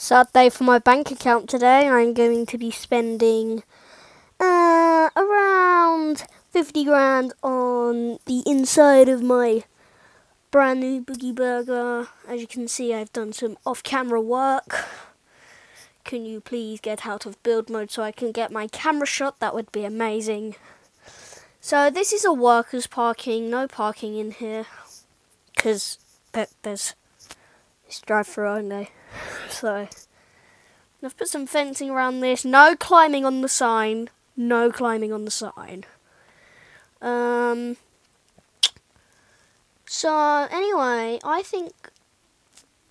Sad day for my bank account today. I'm going to be spending uh, around 50 grand on the inside of my brand new Boogie Burger. As you can see, I've done some off camera work. Can you please get out of build mode so I can get my camera shot? That would be amazing. So, this is a workers' parking, no parking in here. Because there's it's drive through only. So, I've put some fencing around this. No climbing on the sign. No climbing on the sign. Um. So, anyway, I think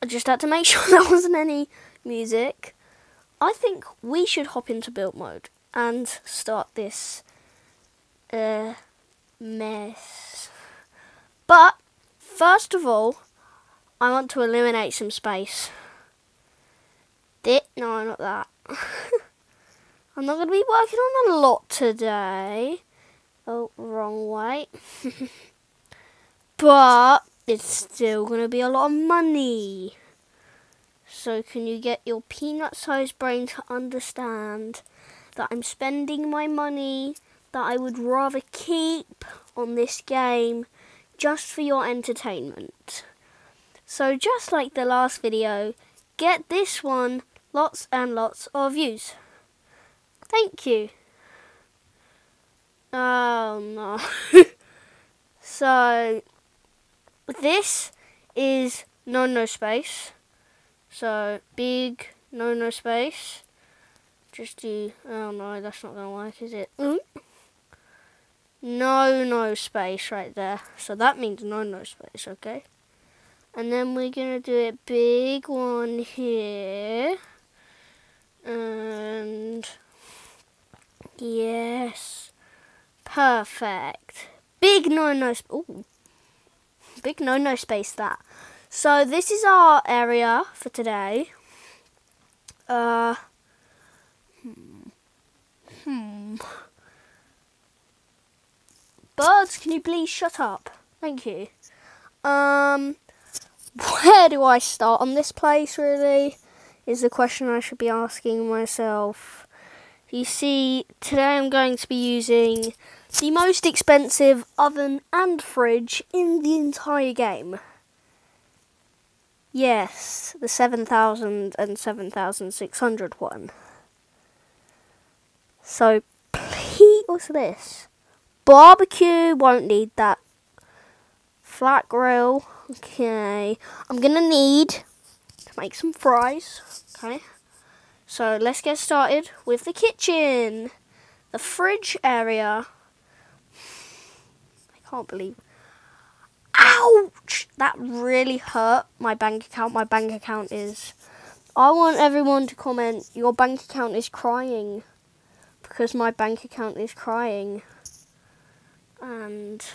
I just had to make sure there wasn't any music. I think we should hop into build mode and start this uh, mess. But, first of all, I want to eliminate some space. That, No, not that. I'm not going to be working on a lot today. Oh, wrong way. but it's still going to be a lot of money. So can you get your peanut-sized brain to understand that I'm spending my money that I would rather keep on this game just for your entertainment. So just like the last video, get this one lots and lots of views. Thank you. Oh no. so this is no no space. So big no no space. Just do oh no, that's not gonna work, is it? Mm? No no space right there. So that means no no space, okay? And then we're going to do a big one here. And yes, perfect. Big no-no, oh, big no-no space that. So this is our area for today. Uh, hmm. hmm. Birds, can you please shut up? Thank you. Um, where do I start on this place, really? Is the question I should be asking myself. You see, today I'm going to be using the most expensive oven and fridge in the entire game. Yes, the 7000 and 7600 one. So, please, what's this? Barbecue, won't need that. Flat grill, Okay, I'm gonna need to make some fries. Okay, so let's get started with the kitchen. The fridge area. I can't believe. Ouch! That really hurt my bank account. My bank account is. I want everyone to comment, your bank account is crying. Because my bank account is crying. And.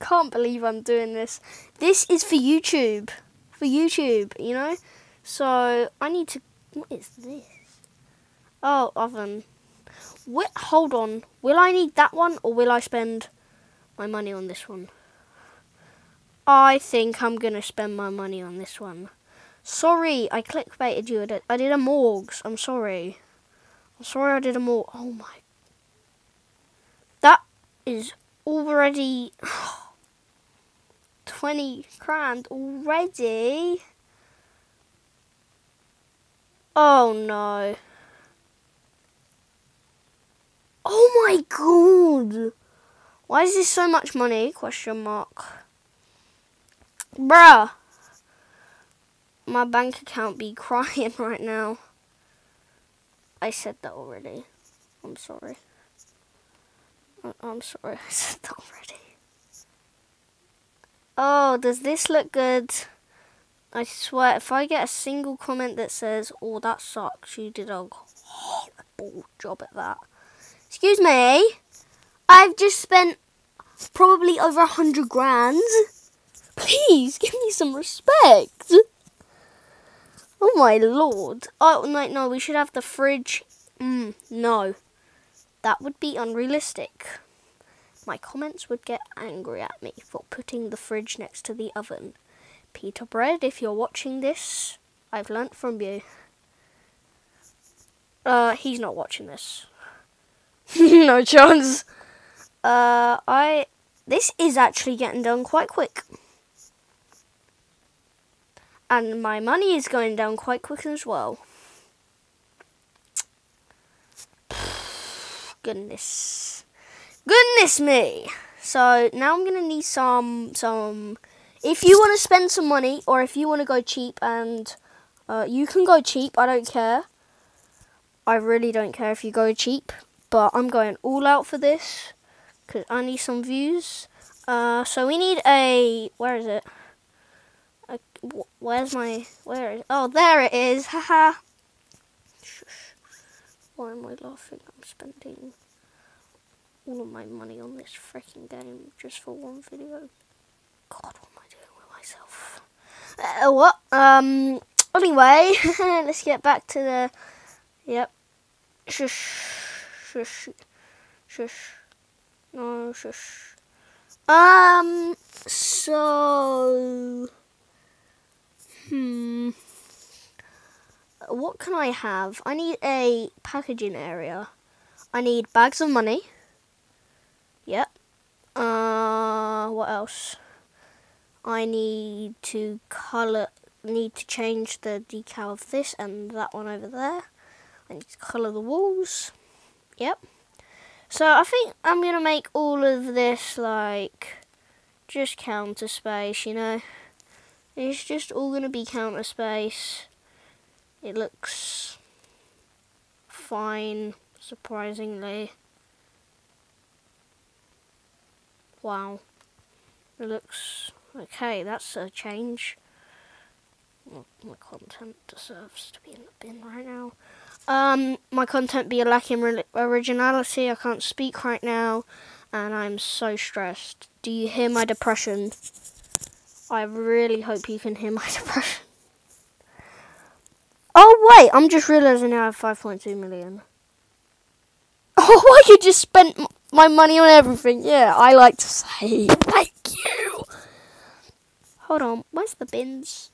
Can't believe I'm doing this. This is for YouTube. For YouTube, you know? So, I need to... What is this? Oh, oven. Wait, hold on. Will I need that one or will I spend my money on this one? I think I'm going to spend my money on this one. Sorry, I clickbaited you. I did a Morgz. I'm sorry. I'm sorry I did a morgue. Oh my. That is already... 20 grand already? Oh no. Oh my god. Why is this so much money? Question mark. Bruh. My bank account be crying right now. I said that already. I'm sorry. I'm sorry I said that already. Oh, does this look good? I swear, if I get a single comment that says, oh, that sucks, you did a horrible job at that. Excuse me, I've just spent probably over a hundred grand. Please, give me some respect. Oh my lord. Oh, no, no, we should have the fridge. Mm, no. That would be unrealistic my comments would get angry at me for putting the fridge next to the oven PeetahBread, if you're watching this, I've learnt from you. Uh, he's not watching this. no chance. Uh, I. This is actually getting done quite quick. And my money is going down quite quick as well. Goodness. Goodness me. So now I'm gonna need some some if you want to spend some money or if you want to go cheap and uh, you can go cheap, I don't care. I really don't care if you go cheap, but I'm going all out for this because I need some views. Uh, so we need a, where is it? A, where's my, where is, oh there it is, haha. Why am I laughing? I'm spending all of my money on this freaking game just for one video. God, what am I doing with myself? Uh, what? Um, anyway, let's get back to the, yep. Shush, shush, shush, no, shush. Um, so, hmm, what can I have? I need a packaging area. I need bags of money. Yep. Uh, what else? I need to colour, need to change the decal of this and that one over there. I need to colour the walls. Yep. So I think I'm going to make all of this like just counter space, you know. It's just all going to be counter space. It looks fine, surprisingly. Wow. It looks okay, that's a change. my content deserves to be in the bin right now. Um, my content be lacking originality. I can't speak right now, and I'm so stressed. Do you hear my depression? I really hope you can hear my depression. Wait, I'm just realising now I have 5.2 million. Oh, could just spent my money on everything. Yeah, I like to say thank you. Hold on, where's the bins?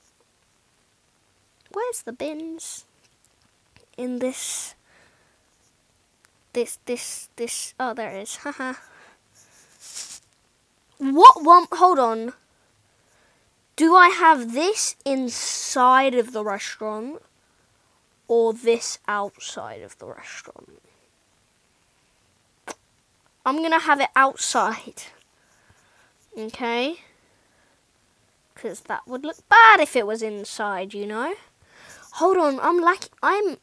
Where's the bins? in this this this this oh there it is haha what one hold on do I have this inside of the restaurant or this outside of the restaurant I'm gonna have it outside okay because that would look bad if it was inside you know hold on I'm like I'm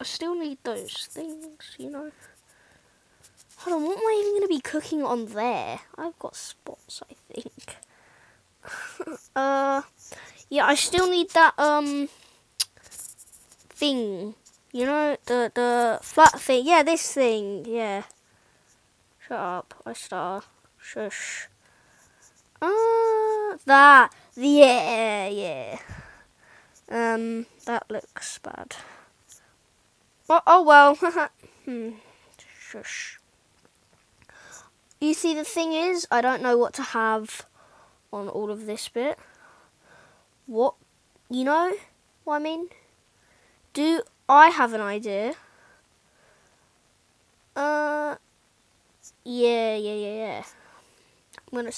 I still need those things, you know. Hold on, what am I even going to be cooking on there? I've got spots, I think. uh, yeah, I still need that, um, thing. You know, the, the flat thing. Yeah, this thing, yeah. Shut up, I star. Shush. Uh, that. Yeah, yeah. Um, that looks bad. Oh, oh well. hmm. Shush. You see, the thing is, I don't know what to have on all of this bit. What, you know what I mean? Do I have an idea? Uh, yeah, yeah, yeah, yeah. I'm gonna,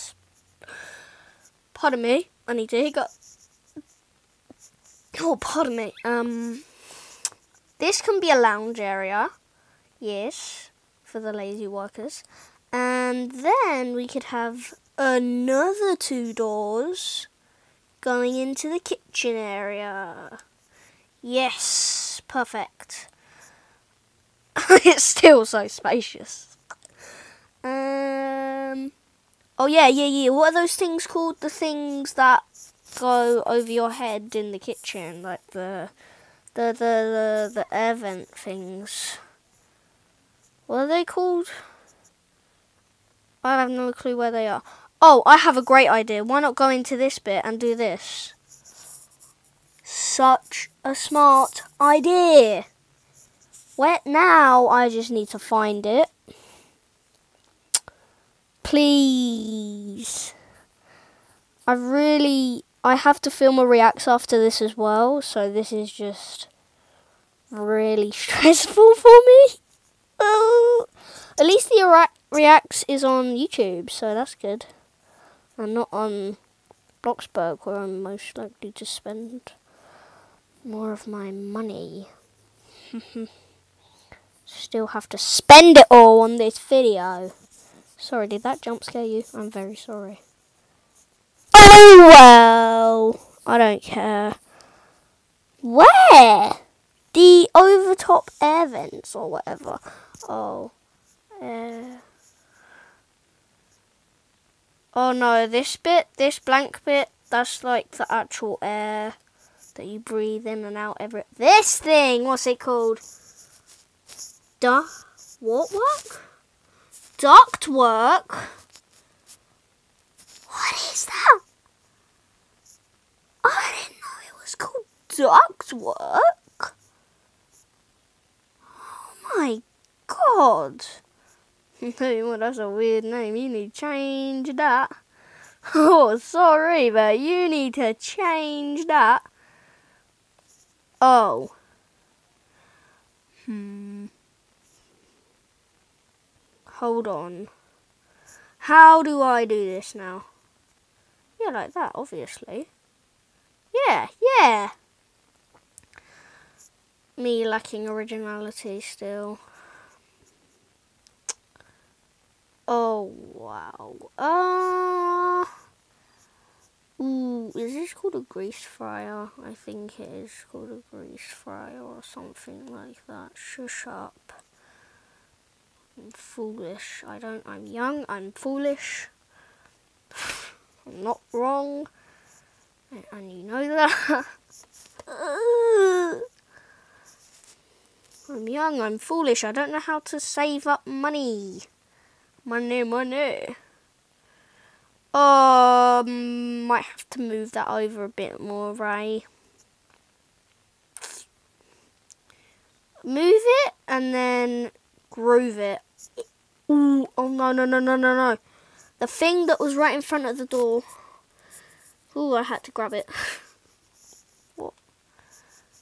pardon me, I need to hiccup. Oh, pardon me, um... This can be a lounge area, yes, for the lazy workers. And then we could have another two doors going into the kitchen area. Yes, perfect. it's still so spacious. Um. Oh yeah, yeah, yeah. What are those things called? The things that go over your head in the kitchen, like the the the the, the air vent things. What are they called? I have no clue where they are. Oh, I have a great idea. Why not go into this bit and do this? Such a smart idea. Where now I just need to find it. Please. I really I have to film a reacts after this as well, so this is just really stressful for me. Oh, at least the reacts is on YouTube, so that's good, and not on Bloxburg, where I'm most likely to spend more of my money. Still have to spend it all on this video. Sorry, did that jump scare you? I'm very sorry. Oh well, I don't care. Where? The overtop air vents or whatever. Oh, air. Oh no, this bit, this blank bit, that's like the actual air that you breathe in and out every. This thing, what's it called? Duh. What work? Duct work. What is that? I didn't know it was called duct work. Oh my god. well, that's a weird name. You need to change that. Oh, sorry, but you need to change that. Oh. Hmm. Hold on. How do I do this now? Yeah, like that, obviously. Yeah, yeah. Me lacking originality still. Oh, wow. Uh, ooh, is this called a grease fryer? I think it is called a grease fryer or something like that. Shush up. I'm foolish. I don't, I'm young, I'm foolish. I'm not wrong. And, and you know that. I'm young, I'm foolish, I don't know how to save up money. Money, money. Um, might have to move that over a bit more, right? Move it and then groove it. Ooh, oh no, no, no, no, no, no. The thing that was right in front of the door. Ooh, I had to grab it. what?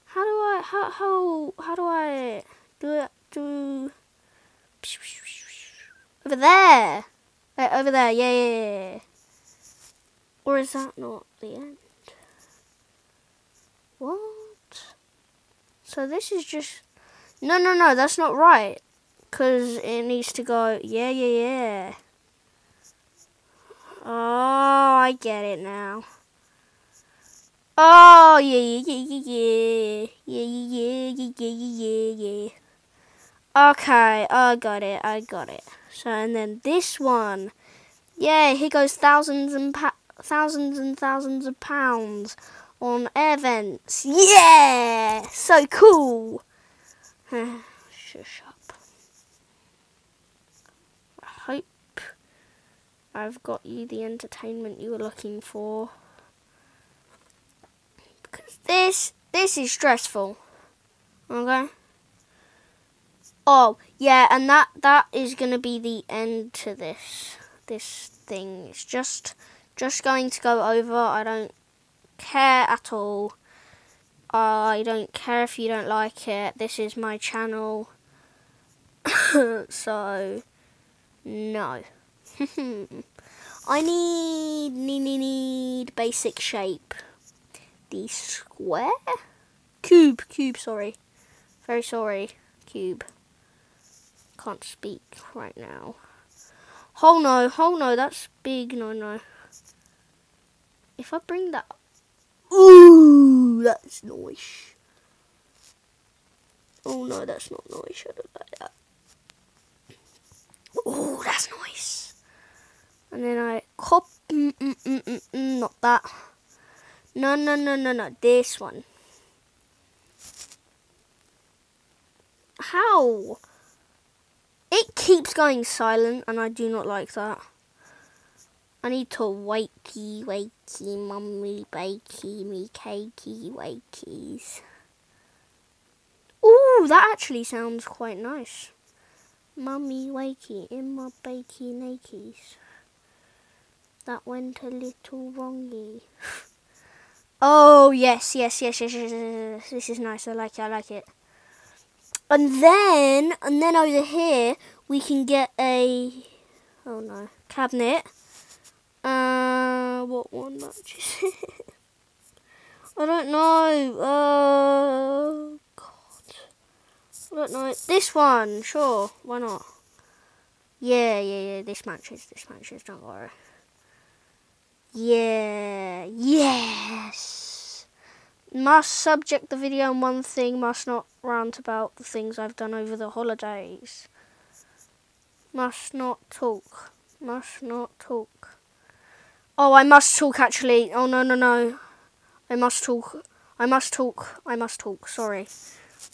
How do I, how, how, how do I do it? Do... Over there! Right, over there, yeah, yeah, yeah. Or is that not the end? What? So this is just... No, no, no, that's not right. Because it needs to go, yeah, yeah, yeah. Oh, I get it now. Oh, yeah, yeah, yeah, yeah, yeah, yeah, yeah, yeah, yeah, yeah, yeah. Okay, I got it, I got it. So, and then this one. Yeah, here goes thousands and thousands and thousands of pounds on air vents. Yeah! So cool. Shush up. I hope I've got you the entertainment you were looking for. Because this, this is stressful. Okay? Oh, yeah, and that that is going to be the end to this this thing. It's just just going to go over. I don't care at all. I don't care if you don't like it. This is my channel. so no. I need need need basic shape. The square? Cube, cube, sorry. Very sorry, cube can't speak right now. Oh no, oh no, that's big, no, no. If I bring that... Ooh, that's nice. Oh no, that's not nice, I don't like that. Oh, that's nice. And then I cop, mm, mm, mm, mm, mm, not that. No, no, no, no, no, this one. How? It keeps going silent and I do not like that. I need to wakey, wakey, mummy, bakey, me, cakey, wakeys. Ooh, that actually sounds quite nice. Mummy wakey in my bakey nakies. that went a little wrongy. oh, yes, yes, yes, yes, yes, yes, This is nice. I like it. I like it. And then, and then over here, we can get a, oh no, cabinet. Uh, what one matches I don't know. Oh, God. I don't know. This one, sure. Why not? Yeah, yeah, yeah. This matches. This matches. Don't worry. Yeah. Yes. Must subject the video on one thing. Must not rant about the things I've done over the holidays. Must not talk. Must not talk. Oh, I must talk actually. Oh, no, no, no. I must talk. I must talk. I must talk. Sorry.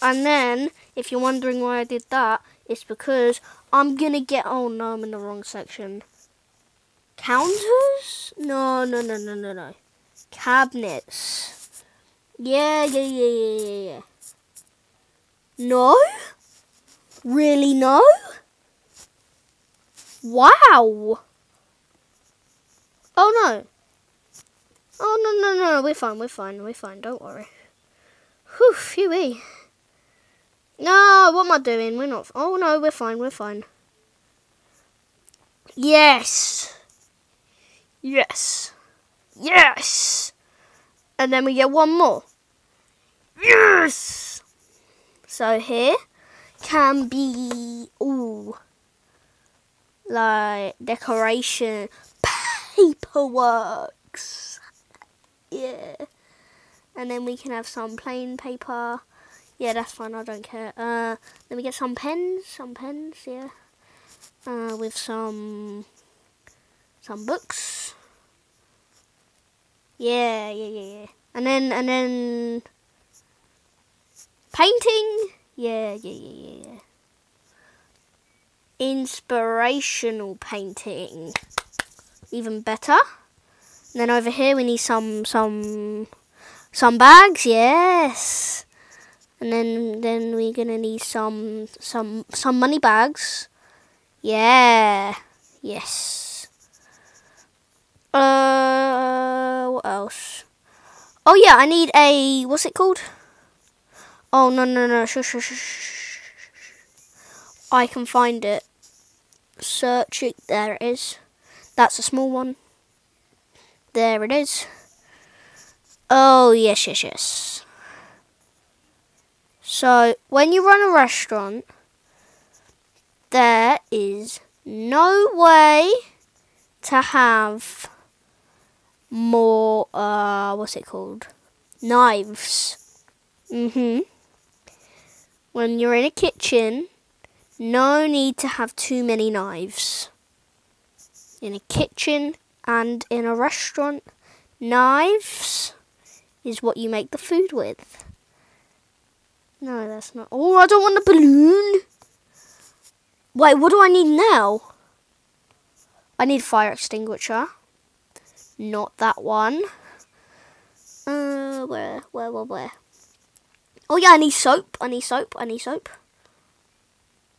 And then, if you're wondering why I did that, it's because I'm gonna get. Oh no, I'm in the wrong section. Counters? No, no, no, no, no, no. Cabinets. Yeah, yeah, yeah, yeah, yeah, yeah. No? Really, no? Wow. Oh no. Oh no, no, no, we're fine, we're fine, we're fine, don't worry. Whew, phew No, what am I doing? We're not. Oh no, we're fine, we're fine. Yes. Yes. Yes. And then we get one more. Yes. So here can be ooh like decoration paperworks. Yeah. And then we can have some plain paper. Yeah, that's fine, I don't care. Uh, then we get some pens, some pens, yeah. Uh, with some, some books. Yeah, yeah, yeah, yeah. And then, and then, painting. Yeah, yeah, yeah, yeah, yeah. Inspirational painting even better. And then over here we need some some some bags, yes. And then then we're gonna need some some some money bags. Yeah. Yes. Uh what else? Oh yeah, I need a what's it called? Oh no no no shush shush shush. I can find it. Search it. There it is. That's a small one. There it is. Oh, yes, yes, yes. So, when you run a restaurant, there is no way to have more, uh, what's it called? Knives. Mm-hmm. When you're in a kitchen, no need to have too many knives in a kitchen and in a restaurant, knives is what you make the food with. No, that's not. Oh, I don't want a balloon. Wait, what do I need now? I need fire extinguisher. Not that one. Uh, where, where, where, where? Oh yeah, I need soap. I need soap. I need soap.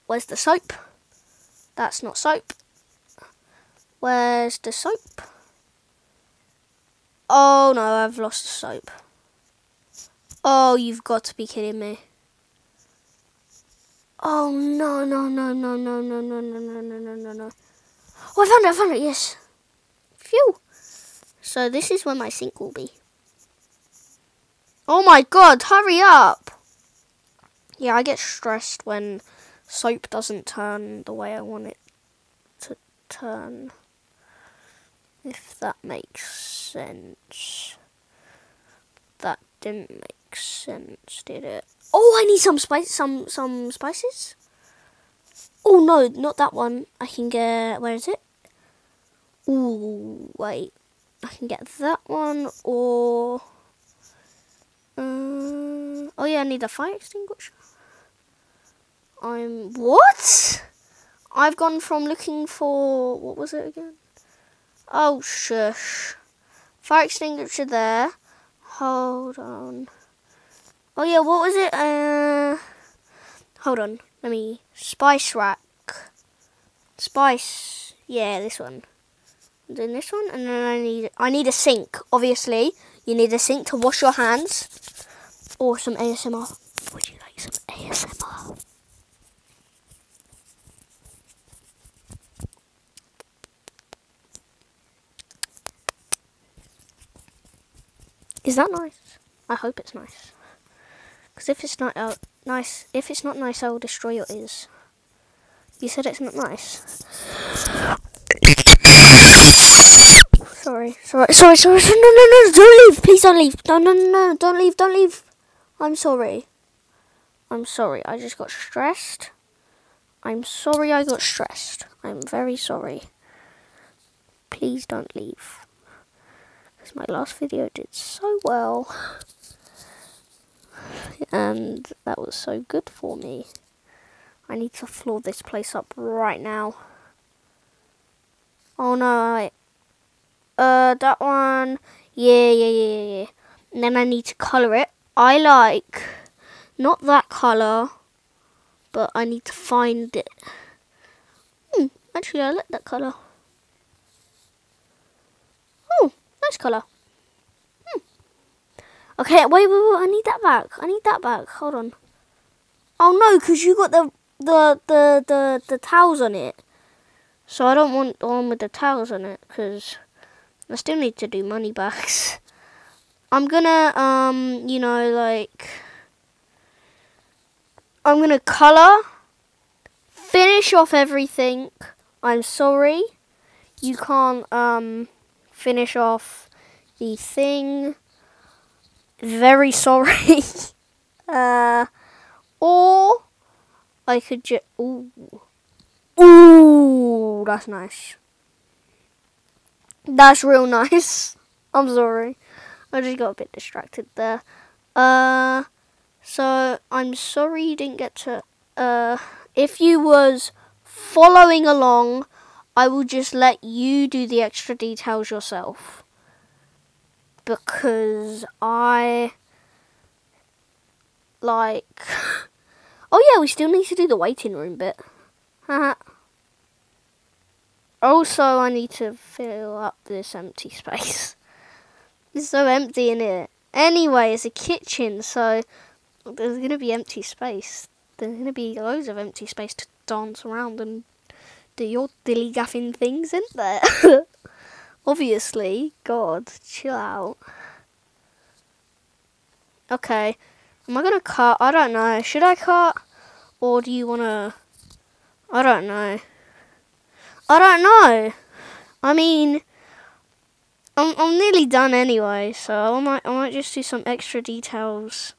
Where's the soap? That's not soap. Where's the soap? Oh no, I've lost the soap. Oh, you've got to be kidding me. Oh no, no, no, no, no, no, no, no, no, no, no, no, no. Oh, I found it, I found it, yes. Phew. So this is where my sink will be. Oh my god, hurry up. Yeah, I get stressed when soap doesn't turn the way I want it to turn if that makes sense. That didn't make sense, did it? Oh, I need some spice, some some spices. Oh no, not that one. I can get. Where is it? Oh wait. I can get that one or. Um, oh yeah, I need a fire extinguisher. I'm what? I've gone from looking for what was it again? Oh, shush. Fire extinguisher there. Hold on. Oh, yeah, what was it? Uh, hold on. Let me... Spice rack. Spice. Yeah, this one. I'm doing this one, and then I need I need a sink. Obviously, you need a sink to wash your hands, or some ASMR. Would you like some ASMR? Is that nice? I hope it's nice. Because if it's not uh, nice, if it's not nice, I will destroy your ears. You said it's not nice. Sorry, sorry, sorry, sorry. No, no, no, don't leave. Please don't leave. No, no, no, no, don't leave, don't leave. I'm sorry. I'm sorry. I just got stressed. I'm sorry I got stressed. I'm very sorry. Please don't leave. Because my last video did so well. And that was so good for me. I need to floor this place up right now. Oh no, I, uh, that one, yeah, yeah, yeah, yeah. And then I need to colour it. I like, not that colour, but I need to find it. Hmm, actually I like that colour. Oh, nice colour. Hmm. Okay, wait, wait, wait, I need that back. I need that back. Hold on. Oh no, because you got the the the the the towels on it. So I don't want the one with the towels on it because I still need to do money bags. I'm gonna um you know like I'm gonna color finish off everything. I'm sorry you can't um finish off the thing. Very sorry. uh or I could just. Ooh. Ooh, that's nice. That's real nice. I'm sorry. I just got a bit distracted there. Uh, so I'm sorry you didn't get to. Uh, if you was following along, I will just let you do the extra details yourself. Because I like. Oh yeah, we still need to do the waiting room bit. also, I need to fill up this empty space. it's so empty in here. Anyway, it's a kitchen, so there's going to be empty space. There's going to be loads of empty space to dance around and do your dilly gaffing things, isn't there? Obviously. God, chill out. Okay. Am I to cut? I don't know. Should I cut? Or do you want to... I don't know. I don't know. I mean, I'm I'm nearly done anyway, so I might I might just do some extra details,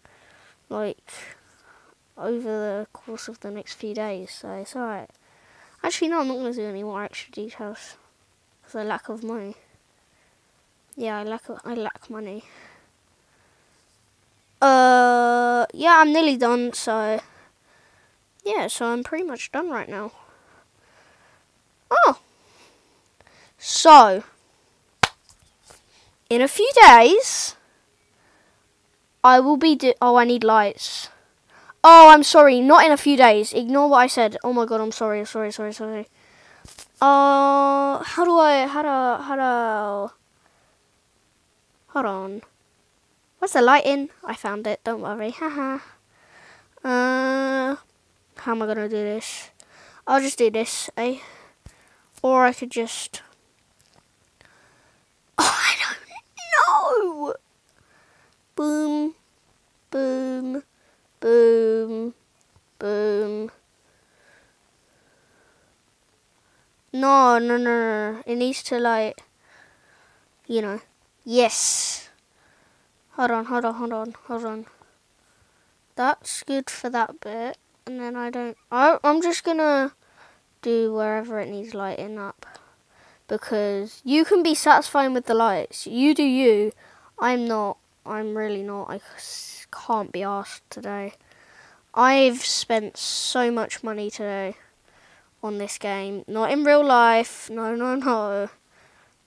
like over the course of the next few days. So it's alright. Actually, no, I'm not gonna do any more extra details because I lack of money. Yeah, I lack I lack money. Uh, yeah, I'm nearly done. So yeah, so I'm pretty much done right now. Oh. So, in a few days, I will be do- Oh, I need lights. Oh, I'm sorry. Not in a few days. Ignore what I said. Oh my god, I'm sorry. Sorry, sorry, sorry. Uh, how do I, how do, how do, hold on. What's the light in? I found it. Don't worry. Haha. uh, how am I going to do this? I'll just do this, eh? Or I could just... Oh, I don't know! Boom, boom, boom, boom. No, no, no, no. It needs to like, you know. Yes. Hold on, hold on, hold on, hold on. That's good for that bit and then I don't, I, I'm just gonna do wherever it needs lighting up because you can be satisfying with the lights. You do you. I'm not. I'm really not. I can't be asked today. I've spent so much money today on this game. Not in real life. No, no, no.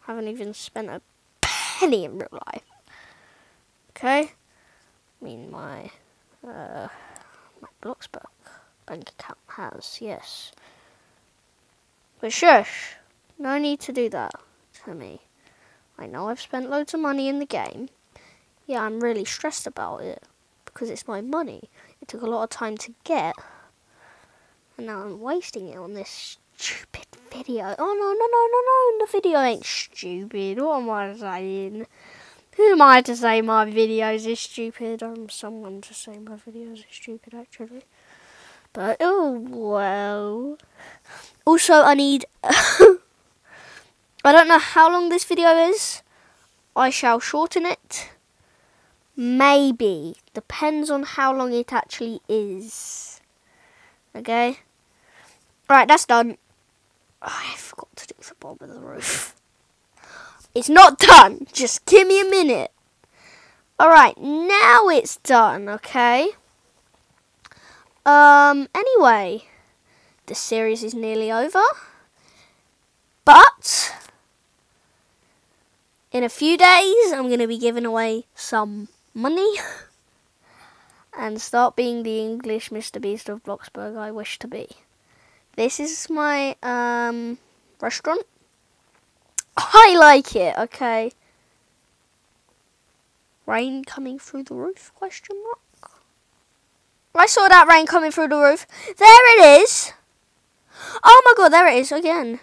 Haven't even spent a penny in real life. Okay? I mean, my, uh, my Bloxburg bank account has, yes. But shush, no need to do that. to me. I know I've spent loads of money in the game. Yeah, I'm really stressed about it because it's my money. It took a lot of time to get. And now I'm wasting it on this stupid video. Oh, no, no, no, no, no. The video ain't stupid. What am I saying? Who am I to say my videos is stupid? I'm someone to say my videos are stupid, actually. But, oh, well. Also, I need... I don't know how long this video is. I shall shorten it. Maybe. Depends on how long it actually is. Okay? Right, that's done. Oh, I forgot to do the bottom of the roof. It's not done. Just give me a minute. Alright, now it's done, okay? Um, anyway, the series is nearly over. But, in a few days, I'm going to be giving away some money. and start being the English Mr. Beast of Bloxburg I wish to be. This is my um, restaurant. I like it, okay. Rain coming through the roof, question mark? I saw that rain coming through the roof. There it is. Oh my god, there it is again.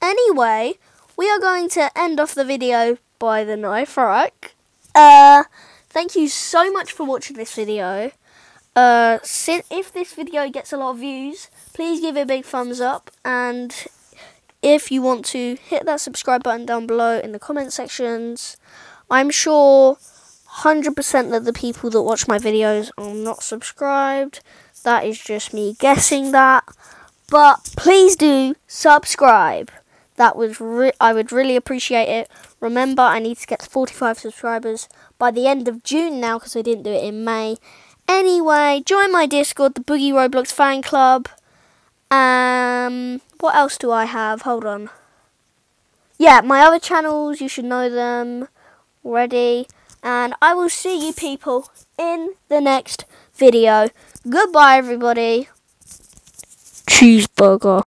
Anyway, we are going to end off the video by the knife, right? Uh, thank you so much for watching this video. Uh, if this video gets a lot of views, please give it a big thumbs up. And if you want to, hit that subscribe button down below in the comment sections. I'm sure 100% that the people that watch my videos are not subscribed. That is just me guessing that. But please do subscribe. That was I would really appreciate it. Remember, I need to get to 45 subscribers by the end of June now because I didn't do it in May. Anyway, join my Discord, the Boogie Roblox fan club. Um, what else do I have? Hold on. Yeah, my other channels, you should know them already. And I will see you people in the next video. Goodbye, everybody. Cheeseburger.